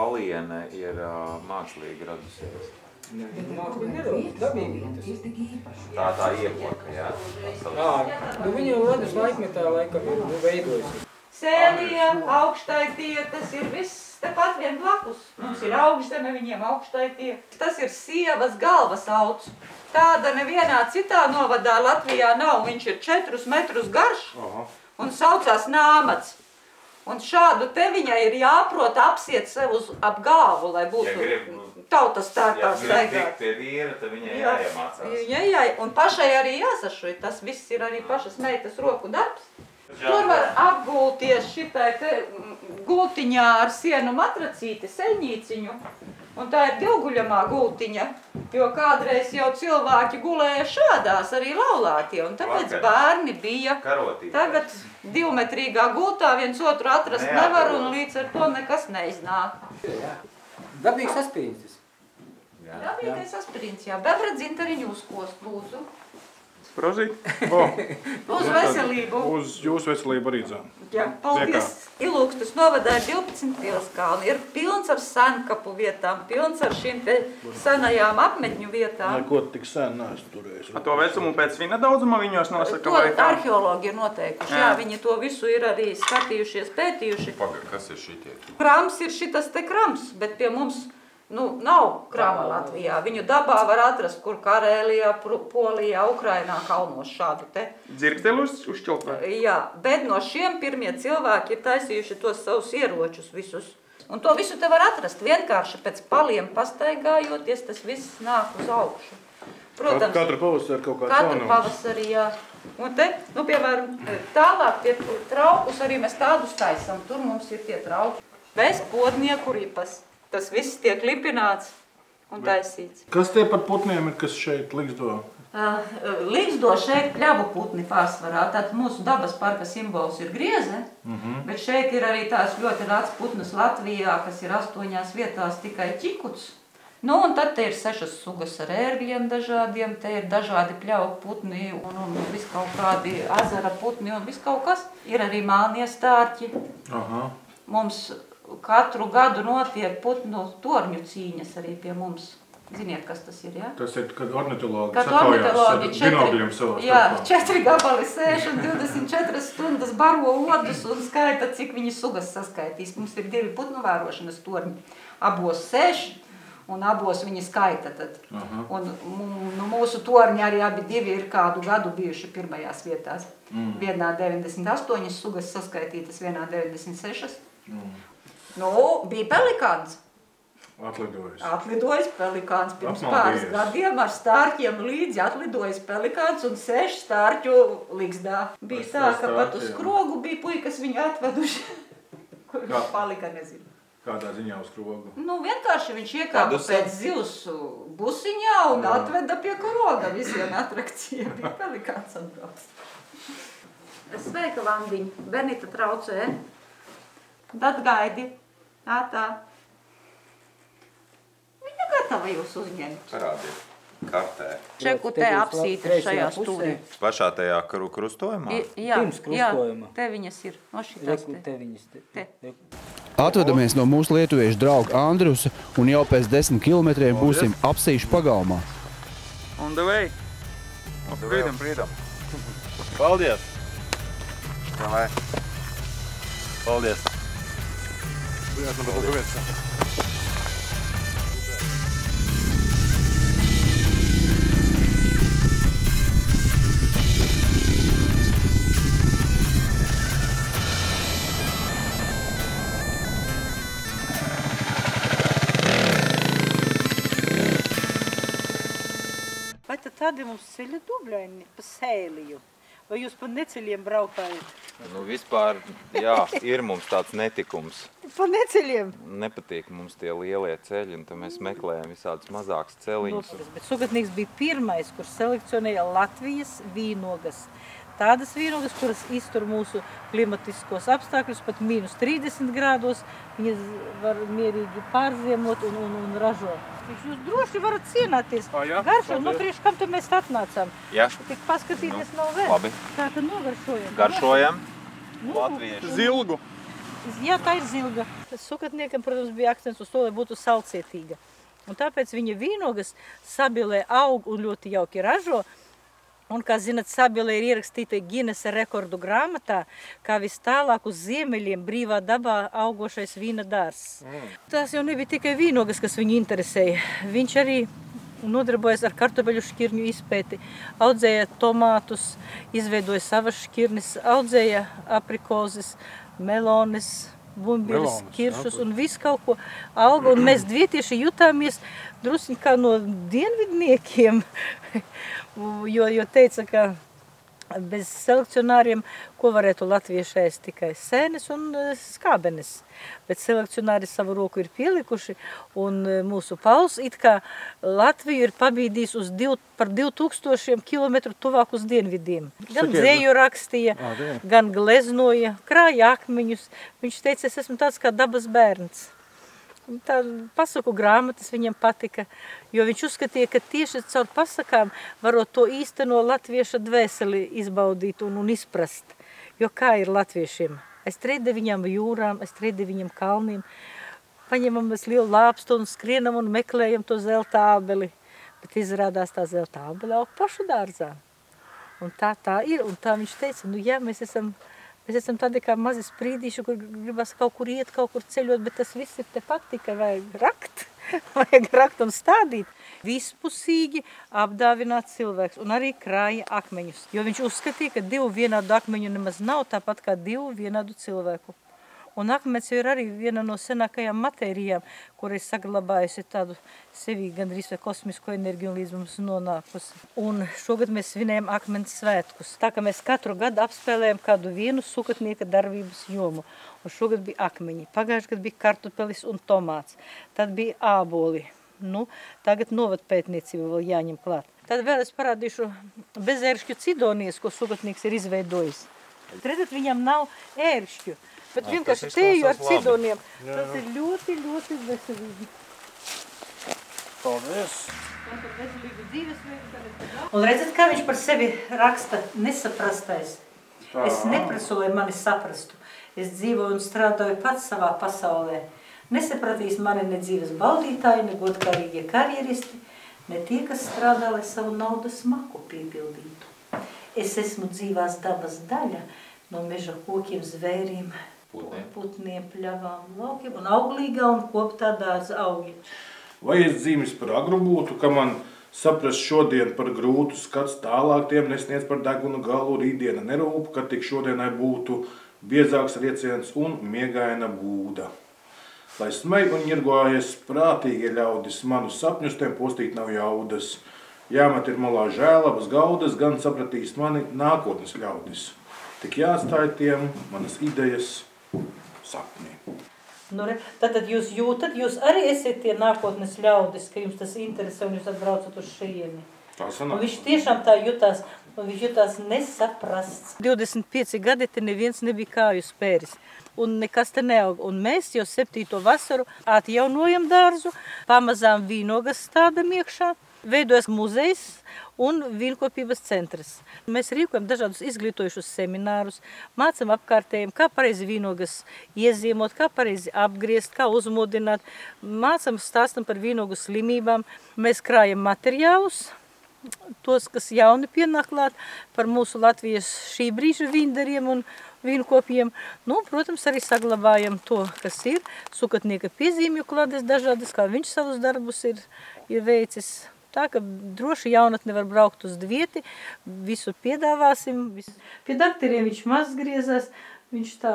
aliene ir uh, mākslīgi radusies. Dabīgi tas. Tā tā iekoka, jā? Jā, nu viņa ledus laikmetā laikam ir nu, veidojusi. Sēlija, augstākie, tas ir viss tepat vien blakus. Mums ir augstzeme, viņiem augstākie. Tas ir sievas galvas auts. Tāda nevienā citā novadā Latvijā nav. Viņš ir četrus metrus garš un saucās nāmats. Un šādu te viņai ir jāprot apsiet sev uz ap galvu, lai Ja būtu grib, nu, tautas ja grib staigāt. tikt pie vīra, tad viņai Jā, jāiemācās. jā, jā, un pašai arī jāsašuj. Tas viss ir arī pašas meitas roku darbs. Tur var apgulties šitai te gultiņā ar sienu matracīti, seņīciņu. Un tā ir divguļamā gultiņa, jo kādreiz jau cilvēki gulēja šādās arī laulātie, un tāpēc Vakar. bērni bija. Karotī. Tagad divmetrīgā gultā viens otru atrast Neatrod. nevar, un līdz ar to nekas neiznāk. Dabīgs. Jā. Dabīgais aspirīns, jā. Bebra dzintariņu uzkost, lūdzu. Prozīt. O, Uz veselību. uz jūsu veselību arī dzēn. Jā, paldies. Ilūkstas novadā ir 12 pilskalni. Ir pilns ar sankapu vietām, pilns ar šīm te senajām apmetņu vietām. Neko tik sen neesmu turējis. A to vecumu pēc vina daudzuma viņos nosaka? To vai kā? arheologi ir noteikuši. Jā, viņi to visu ir arī skatījušies, pētījuši. Pagaid, kas ir šitie? Krams ir šitas te krams, bet pie mums nu, nav krama Latvijā. Viņu dabā var atrast, kur Karēlijā, Polijā, Ukrainā kalnos šādu te. Dzirksteli uz, uzšķilt vai? Jā, bet no šiem pirmie cilvēki ir taisījuši tos savus ieročus visus. Un to visu te var atrast vienkārši pēc paliem pastaigājoties, tas viss nāk uz augšu. Protams, Katru pavasari kaut kāds katru jaunums. pavasarī, jā. Un te, nu, piemēram, tālāk pie traukus arī mēs tādus taisam. Tur mums ir tie trauki. Bez podnieku ripas. Tas viss tiek lipināts un taisīts. Kas tie par putniem ir, kas šeit liksto? Uh, Līgzdo šeit pļavu putni pārsvarā. Tātad mūsu dabas parka simbols ir grieze, mm -hmm. bet šeit ir arī tās ļoti rāds putnas Latvijā, kas ir astoņās vietās tikai ķikuts. Nu, un tad te ir sešas sugas ar ērgļiem dažādiem, te ir dažādi pļauju putni un, un vis kaut kādi ezera putni un vis kaut kas. Ir arī mānie stārķi. Aha. Mums katru gadu notiek putnu torņu cīņas arī pie mums. Ziniet, kas tas ir? Ja? Tas ir, kad ornitologi Kad ornitologi savā jā, četri gabali sēž un 24 stundas baro odus un skaita, cik viņi sugas saskaitīs. Mums ir divi putnu vērošanas torņi. Abos sēž un abos viņi skaita. Tad. Aha. Un nu, mūsu torņi arī abi divi ir kādu gadu bijuši pirmajās vietās. Mm. Vienā 98 sugas saskaitītas, vienā 96. Mm. Nu, bija pelikāns. Atlidojis. Atlidojis pelikāns pirms Apmaldījies. pāris gadiem ar stārķiem līdzi atlidojis pelikāns un sēž stārķu līgzdā. Bija Ar tā, ka pat uz skrogu bija puikas viņu atveduši. Kur viņš palika, nezinu. Kādā ziņā uz krogu? Nu, vienkārši viņš iekāpa pēc zivs busiņā un Jā. atveda pie kroga visiem atrakcijiem. Bija pelikāns atbrauc. Sveika, Landiņ. Benita traucē. Tad gaidi. Tā, tā. Viņa gatava jūs uzņemt. Parādiet. Kartē. Čeku te apsīta šajā stūrī. Pašā tajā kru krustojumā? Jā, jā, te viņas ir. No šitās te. te viņas. Te. Te. Reku. Atvedamies no mūsu lietuviešu drauga Andrusa un jau pēc desmit kilometriem būsim apsīšu pagalmā. On the way. Brīdam, brīdam. Paldies! Davai. Paldies! Vai tad tādi mums ceļi dubļaini pa sēliju? Vai jūs pa neceļiem braukājat? Nu, vispār, jā, ir mums tāds netikums. Pa neceļiem? Nepatīk mums tie lielie ceļi, un tad mēs meklējam visādus mazākus celiņus. Nopietnas, bet Sugatnieks bija pirmais, kurš selekcionēja Latvijas vīnogas. Tādas vīnogas, kuras iztur mūsu klimatiskos apstākļus, pat mīnus 30 grādos, viņas var mierīgi pārziemot un, un, un ražot. Jūs droši varat cienāties. Ā, jā? Garšo, Paldies. priekš, kam te mēs atnācām? Jā, Tik paskatīties nav vēl. labi. Tā tad nogaršojam. Garšojam. Nu, Latvieši. Zilgu. Jā, tā ir zilga. Sukatniekam, protams, bija akcents uz to, lai būtu salcietīga. Un tāpēc viņa vīnogas sabilē aug un ļoti jauki ražo. Un, kā zinat, sabilē ir ierakstīta Ginesa rekordu grāmatā, kā vis tālāk uz ziemeļiem brīvā dabā augošais vīna dārs. Mm. Tās jau nebija tikai vīnogas, kas viņu interesēja. Viņš arī nodarbojas ar kartupeļu šķirņu izpēti, audzēja tomātus, izveidoja savas šķirnes, audzēja aprikozes, melones, Melones, kiršus un visu kaut ko auga. Un mēs dvietieši jutāmies drusni kā no dienvidniekiem, jo, jo teica, ka bez selekcionāriem, ko varētu latvieši ēst tikai sēnes un eh, skābenes. Bet selekcionāri savu roku ir pielikuši, un eh, mūsu pauls it kā Latviju ir pabīdījis uz div, par 2000 km tuvāk uz dienvidiem. Gan Sakiet, dzēju rakstīja, Ā, gan gleznoja, krāja akmeņus. Viņš teica, es esmu tāds kā dabas bērns. Un Tā pasaku grāmatas viņam patika, jo viņš uzskatīja, ka tieši caur pasakām varot to īsteno latvieša dvēseli izbaudīt un, un izprast. Jo kā ir latviešiem? Es trēdu viņam jūrām, es trēdu viņam kalniem, paņemam mēs lielu lāpstu un skrienam un meklējam to zelta ābeli. Bet izrādās tā zelta ābeli aug pašu dārzā. Un tā tā ir, un tā viņš teica, nu jā, mēs esam, mēs esam tādi kā mazi sprīdīši, kur gribas kaut kur iet, kaut kur ceļot, bet tas viss ir tepat, tikai vajag rakt, vajag rakt un stādīt. Vispusīgi apdāvināt cilvēks un arī krāja akmeņus, jo viņš uzskatīja, ka divu vienādu akmeņu nemaz nav tāpat kā divu vienādu cilvēku. Un akmens ir arī viena no senākajām matērijām, kur ir saglabājusi tādu sevi gandrīz vai kosmisko enerģiju un līdz mums nonākusi. Un šogad mēs svinējam akmens svētkus. Tā kā mēs katru gadu apspēlējam kādu vienu sukatnieka darbības jomu. Un šogad bija akmeņi, pagājuši gadu bija kartupelis un tomāts, tad bija āboli. Nu, tagad novatpētniecība vēl jāņem klāt. Tad vēl es parādīšu bezēršķu cidonijas, ko sukatnieks ir izveidojis. Redzat, viņam nav ēršķu, bet vienkārši tēju ar cidoniem. Tas ir ļoti, ļoti veselīgi. Paldies! Un redzat, kā viņš par sevi raksta nesaprastais. Es neprasu, lai mani saprastu. Es dzīvoju un strādāju pats savā pasaulē. Nesapratīs mani ne dzīves baudītāji, ne godkārīgie karjeristi, ne tie, kas strādā, lai savu naudas maku piepildītu. Es esmu dzīvās dabas daļa no meža kokiem, zvēriem, Putniem. putniem pļavām, laukiem un auglīgā un koptā dārza augļi. Vai es dzīvis par agru būtu, ka man saprast šodien par grūtu skats tālāk tiem nesniedz par degunu galu rītdiena nerūp, ka tik šodienai būtu biezāks rieciens un miegaina būda. Lai smej un ņirgojas prātīgi ļaudis, manus sapņus tiem postīt nav jaudas. Jāmet ir malā žēlabas gaudas, gan sapratīs mani nākotnes ļaudis. Tik jāatstāj tiem manas idejas sapni. Nu, re, Tātad jūs jūtat, jūs arī esat tie nākotnes ļaudis, ka jums tas interesē un jūs atbraucat uz šejieni. Tā Un sanāk. viņš tiešām tā jutās, un viņš jutās nesaprasts. 25 gadi te neviens nebija kāju spēris. Un nekas te neaug. Un mēs jau septīto vasaru atjaunojam dārzu, pamazām vīnogas stādam iekšā, veidojas muzejs un vīnkopības centrs. Mēs rīkojam dažādus izglītojušus seminārus, mācam apkārtējiem, kā pareizi vīnogas iezīmot, kā pareizi apgriezt, kā uzmodināt, mācam stāstam par vīnogu slimībām, mēs krājam materiālus, tos, kas jauni pienāk klāt par mūsu Latvijas šī brīža vīndariem un vīnkopiem. Nu, protams, arī saglabājam to, kas ir. Sukatnieka piezīmju klādes dažādas, kā viņš savus darbus ir, ir veicis. Tā, ka droši jaunatne var braukt uz dvieti, visu piedāvāsim. Visu. Pie dakteriem viņš maz griezās, viņš tā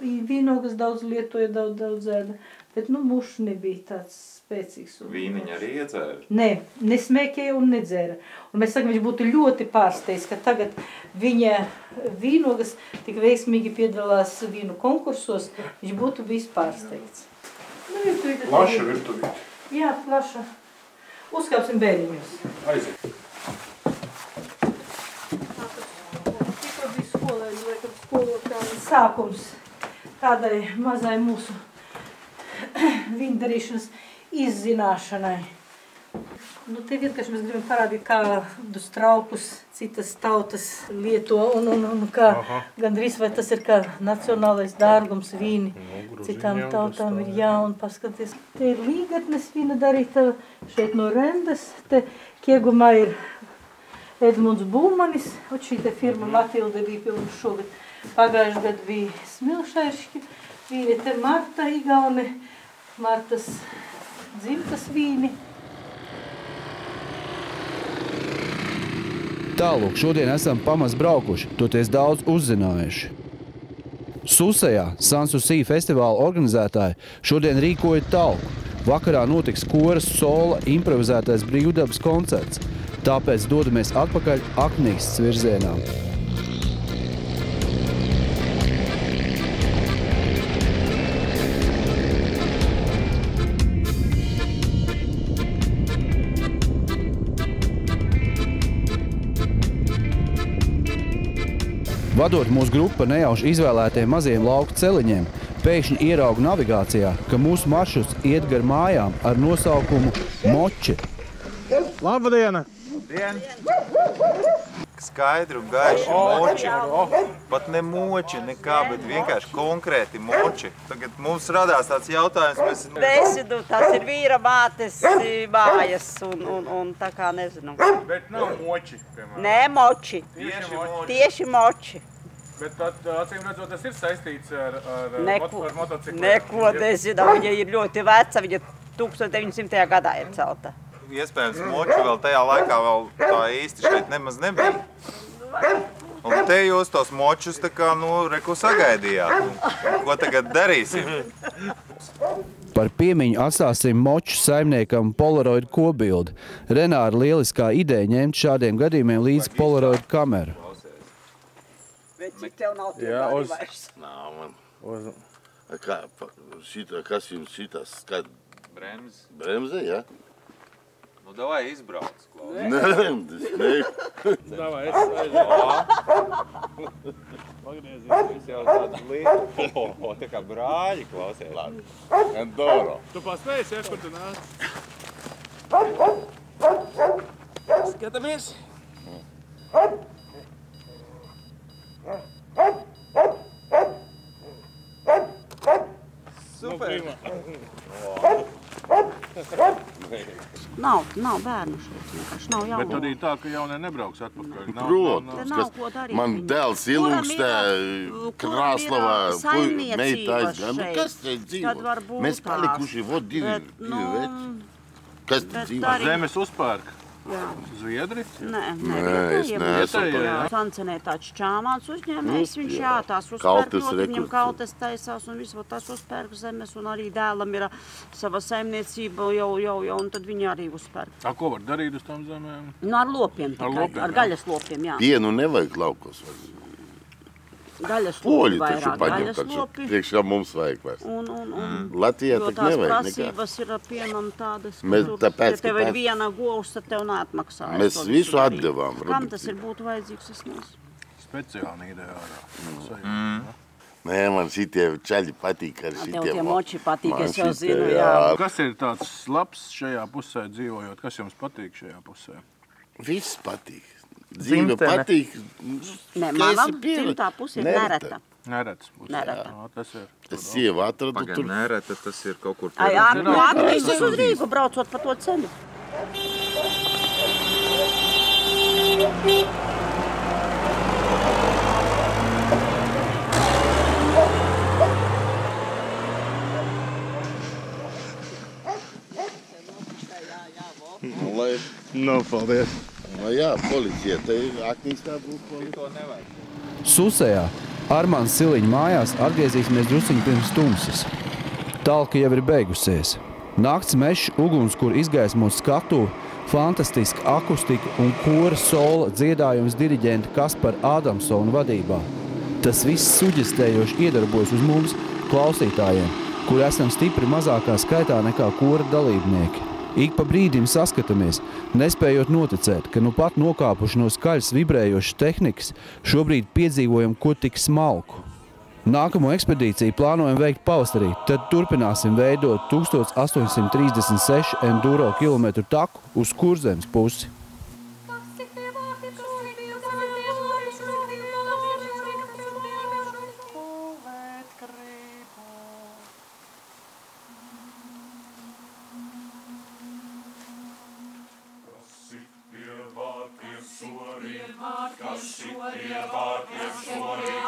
vīnogas daudz lietoja, daudz, daudz ēda. Bet, nu, mušs nebija tāds spēcīgs. un- Vīniņa arī iedzēra. Nē, nesmēķēja un nedzēra. Un mēs sakām, viņš būtu ļoti pārsteigts, ka tagad viņa vīnogas tik veiksmīgi piedalās vīnu konkursos. Viņš būtu bijis pārsteigts. Nu, virtuvīte Plaša virtuvīte. Jā, plaša. Uzkāpsim bēriņos. Aiziet. Sākums tādai mazai mūsu viņa darīšanas izzināšanai. Nu, te vienkārši mēs gribam parādīt, kādus traukus citas tautas lieto un, un, un kā Aha. gandrīz vai tas ir kā nacionālais dārgums vīni. Nu, Citām tautām ir jā, un paskaties. Te ir līgatnes vīna darīta šeit no rendas. Te kiegumā ir Edmunds Būmanis, un šī te firma Matilde bija pilna šogad. Pagājuši gadu bija Smilšaiški vīni, te Marta Igaune, Martas dzimtas vīni. Tālūk, šodien esam pamaz braukuši, toties daudz uzzinājuši. Susējā Sansusī festivāla organizētāji šodien rīkoja talku. Vakarā notiks koras sola improvizētais brīvdabas koncerts. Tāpēc dodamies atpakaļ Aknīstas virzienā. Vadot mūsu grupu nejauši izvēlētiem maziem lauku celiņiem, pēkšņi ieraugu navigācijā, ka mūsu maršruts iet gar mājām ar nosaukumu Moči. Labdien! Skaidri un gaiši moči. Pat ne moči, nekā, bet vienkārši konkrēti moči. Tagad mums radās tāds jautājums, mēs Desidu, tas ir vīra mātes eh, mājas un, un, un tā kā nezinu. Bet nav moči, piemēram. Nē, moči. Tieši moči. Tieši moči. Bet tad, acīm redzot, tas ir saistīts ar, ar, Neko, ar motocikliem. neko nezinām. Viņa ir ļoti veca, viņa 1900. gadā ir celta. iespējams moči vēl tajā laikā vēl tā īsti šeit nemaz nebija. Un te jūs tos močus tā kā, nu, reku sagaidījāt. Un Ko tagad darīsim? Par piemiņu atstāsim moču saimniekam Polaroid kobildi. Renāra lieliskā ideja ņemt šādiem gadījumiem līdz Polaroid kameru. Cik tev nav tie Jā, uz- vairs? Nā, man. Uz, Kā, šita, kas jums šitas? Kā Brems. bremze, ja? Nu, davai izbrauc, Klaus. Nē, tas ne. davai, es aizēju. Es jau tādu lietu. O, tā kā brāļi klausies. Endoro. Tu paspējies, ja, kur tu nāc? Skatāmies. Super. Nav, nav bērnu šeit. Vienkārši nav Bet jauno. tad ir tā, ka jaunie nebrauks atpakaļ. Nav, Protams. Tas, nav kas ko darīt. Man dēls ilūkstē, Krāslavā, aizgāja. Nu, kas te dzīvo? Mēs palikuši, vot divi, Bet, divi nu, veči. Kas te bet dzīvo? arī- Zemes uzpērk. Jā. Zviedri? Nē, Nē, es vietējiem. neesmu jā. Sancenē tāds čāmāns uzņēmējs, viņš jā, tās uzpērk Kaltes ļoti, viņam kaltes taisās un visu tās uzpērk zemes, un arī dēlam ir sava saimniecība jau, jau, jau, un tad viņi arī uzpērk. A, ko var darīt uz tām zemēm? Nu, ar lopiem Ar tikai, lopiem, ar gaļas lopiem, jā. Pienu nevajag laukos. Gaļas Poļi taču paņem taču. Priekšā mums vajag vairs. Un, un, un, Latvijā jo tak tās nevajag nekā. prasības ir pienam tādas, ka Mēs tur, tāpēc, ja tev ir tās- viena govs, tad tev neatmaksā. Mēs visu atdevām, Kam tas ir būtu vajadzīgs, es nezinu. Speciāli ideālā. Mm. Nē, man šitie čaļi patīk ar Tev šitiem. tie moči patīk, es jau zinu, jā. Kas ir tāds labs šajā pusē dzīvojot? Kas jums patīk šajā pusē? Viss patīk. Dzīve patīk. Nē, manam dzimtā pusē ir Nereta. nereta. Nereta. Jā, tas ir. Es sievu atradu Pagaid, tur. nē, tad tas ir kaut kur ar, Zināms, nu, tas uz. Rīgu, braucot pa to ceļu. Lai, Nu, paldies. Nu jā, policija, te ir aknīs tā būs policija. Susējā Armāns Siliņa mājās atgriezīsimies drusciņi pirms tumsas. Talka jau ir beigusies. Nakts mežs, uguns, kur izgaismo skatu, fantastiska akustika un kora sola dziedājums diriģenta Kaspar Ādamsona vadībā. Tas viss suģestējoši iedarbojas uz mums, klausītājiem, kur esam stipri mazākā skaitā nekā kora dalībnieki. Ik pa brīdim saskatāmies, nespējot noticēt, ka nu pat nokāpuši no skaļas vibrējošas tehnikas, šobrīd piedzīvojam ko tik smalku. Nākamo ekspedīciju plānojam veikt pavasarī, tad turpināsim veidot 1836 enduro kilometru taku uz Kurzemes pusi. Kas ir pie vārtiem šorīt?